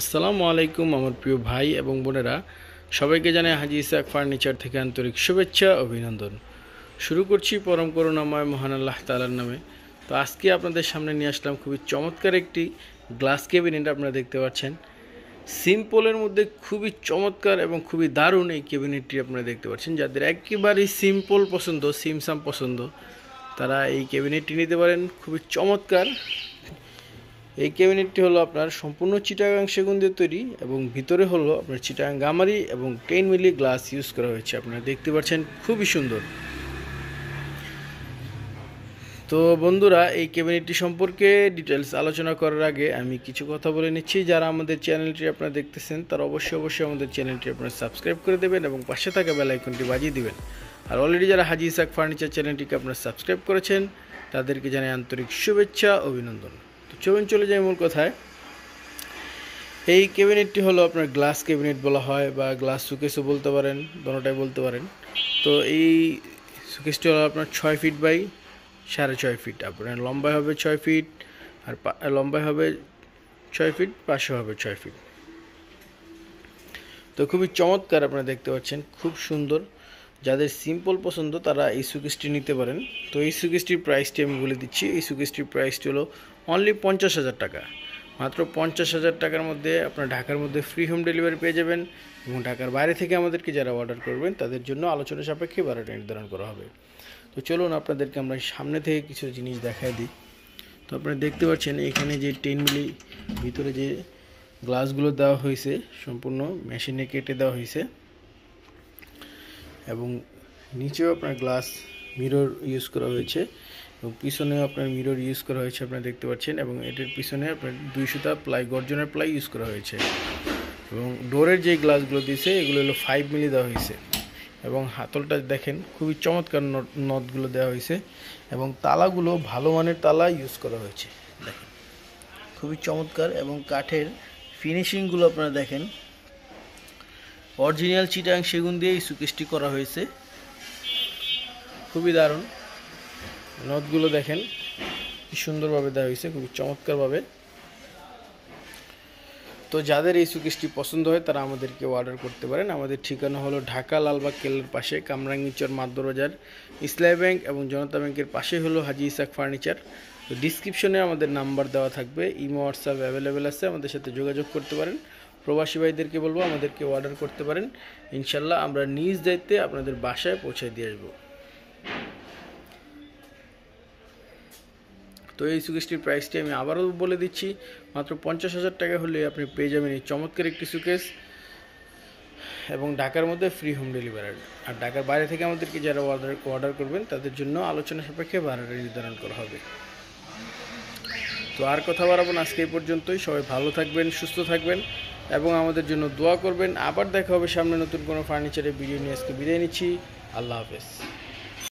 আসসালামু আলাইকুম আমার প্রিয় ভাই এবং বোনেরা। সবাইকে জানাই হাজি ইসাক ফার্নিচার থেকে আন্তরিক শুভেচ্ছা, অভিনন্দন। শুরু করছি পরম করুণাময় মহান আল্লাহ তালার নামে। তো আজকে আপনাদের সামনে নিয়ে আসলাম খুবই চমৎকার একটি গ্লাস ক্যাবিনেট আপনারা দেখতে পাচ্ছেন। সিম্পলের মধ্যে খুবই চমৎকার এবং খুবই দারুণ এই ক্যাবিনেটটি আপনারা দেখতে পাচ্ছেন। যাদের একেবারেই সিম্পল পছন্দ, সিমসাম পছন্দ, তারা এই ক্যাবিনেটটি নিতে পারেন। খুবই চমৎকার এই ক্যাবিনেটটি হলো আপনার সম্পূর্ণ চিটাগাং সেগুন দিয়ে তৈরি এবং ভিতরে হলো আপনার চিটাগাং গামারি এবং টেন মিলি গ্লাস ইউজ করা হয়েছে। আপনারা দেখতে পাচ্ছেন খুবই সুন্দর। তো বন্ধুরা, এই ক্যাবিনেটটি সম্পর্কে ডিটেলস আলোচনা করার আগে আমি কিছু কথা বলে নিচ্ছি। যারা আমাদের চ্যানেলটি আপনারা দেখতেছেন, তারা অবশ্যই অবশ্যই আমাদের চ্যানেলটি আপনারা সাবস্ক্রাইব করে দেবেন এবং পাশে থাকা বেল আইকনটি বাজিয়ে দিবেন। আর অলরেডি যারা হাজি ইসাক ফার্নিচার চ্যানেলটিকে আপনারা সাবস্ক্রাইব করেছেন, তাদেরকে জানাই আন্তরিক শুভেচ্ছা, অভিনন্দন। চলুন চলে যাই মূল কথায়। এই ক্যাবিনেটটি হলো আপনার গ্লাস ক্যাবিনেট বলা হয় বা গ্লাস সুকেসও বলতে পারেন, দোনোটাই বলতে পারেন। তো এই সুকেসটি হলো আপনার ছয় ফিট বাই সাড়ে ছয় ফিট। আপনার লম্বায় হবে ছয় ফিট আর লম্বায় হবে ছয় ফিট, পাশে হবে ছয় ফিট। তো খুবই চমৎকার আপনারা দেখতে পাচ্ছেন, খুব সুন্দর। যাদের সিম্পল পছন্দ তারা এই সুকেসটি নিতে পারেন। তো এই সুকেসটির প্রাইসটি আমি বলে দিচ্ছি। এই সুকেসটির প্রাইসটি হলো অনলি পঞ্চাশ হাজার টাকা। মাত্র পঞ্চাশ হাজার টাকার মধ্যে আপনার ঢাকার মধ্যে ফ্রি হোম ডেলিভারি পেয়ে যাবেন এবং ঢাকার বাইরে থেকে আমাদেরকে যারা অর্ডার করবেন, তাদের জন্য আলোচনা সাপেক্ষে ভাড়াটা নির্ধারণ করা হবে। তো চলুন আপনাদেরকে আমরা সামনে থেকে কিছু জিনিস দেখায় দিই। তো আপনারা দেখতে পাচ্ছেন এখানে যে টেন মিলি ভিতরে যে গ্লাসগুলো দেওয়া হয়েছে, সম্পূর্ণ মেশিনে কেটে দেওয়া হয়েছে। এবং নিচেও আপনার গ্লাস মিরর ইউজ করা হয়েছে এবং পিছনেও আপনার মিরর ইউজ করা হয়েছে, আপনারা দেখতে পাচ্ছেন, এবং এটার পিছনে আপনার দুইশোটা প্লাই গর্জনের প্লাই ইউজ করা হয়েছে। এবং ডোরের যে গ্লাসগুলো দিয়েছে, এগুলো হলো ফাইভ মিলি দেওয়া হয়েছে। এবং হাতলটা দেখেন, খুবই চমৎকার নটগুলো দেওয়া হয়েছে। এবং তালাগুলো ভালো মানের তালা ইউজ করা হয়েছে। দেখেন, খুবই চমৎকার এবং কাঠের ফিনিশিংগুলো আপনারা দেখেন। অরিজিনাল চিটাং সেগুন দিয়ে এই সুকেশটি করা হয়েছে। খুবই দারুণ। নথগুলো দেখেন, কি সুন্দরভাবে দেওয়া হয়েছে, খুবই চমৎকারভাবে। তো যাদের এই সুকেশটি পছন্দ হয়, তারা আমাদেরকে অর্ডার করতে পারেন। আমাদের ঠিকানা হলো ঢাকা লালবাগ কেল্লার পাশে কামরাঙ্গিচর মাদ্দরবাজার, ইসলামী ব্যাংক এবং জনতা ব্যাংকের পাশে হলো হাজি ইসাক ফার্নিচার। তো ডিসক্রিপশনে আমাদের নাম্বার দেওয়া থাকবে, ইমো, হোয়াটসঅ্যাপ অ্যাভেলেবেল আছে, আমাদের সাথে যোগাযোগ করতে পারেন। প্রবাসী ভাইদেরকে বলব, আমাদেরকে অর্ডার করতে পারেন। ইনশাল্লাহ আমরা নিজ দায়িত্বে আপনাদের বাসায় পৌঁছে দিয়ে আসব। তো এই সুকেসটির প্রাইসটি আমি আবারও বলে দিচ্ছি, মাত্র পঞ্চাশ হাজার টাকা হলে আপনি পেয়ে যাবেন এই চমৎকার একটি সুকেস এবং ঢাকার মধ্যে ফ্রি হোম ডেলিভারি আর ঢাকার বাইরে থেকে আমাদেরকে যারা অর্ডার অর্ডার করবেন, তাদের জন্য আলোচনা সাপেক্ষে ভাড়াটা নির্ধারণ করা হবে। তো আর কথা বাড়াবো না, আজকে এই পর্যন্তই। সবাই ভালো থাকবেন, সুস্থ থাকবেন। এবং আমাদের জন্য দোয়া করবেন। আবার দেখা হবে সামনে নতুন কোনো ফার্নিচারের ভিডিও নিয়ে। আজকে বিদায় নিচ্ছি। আল্লাহ হাফেজ।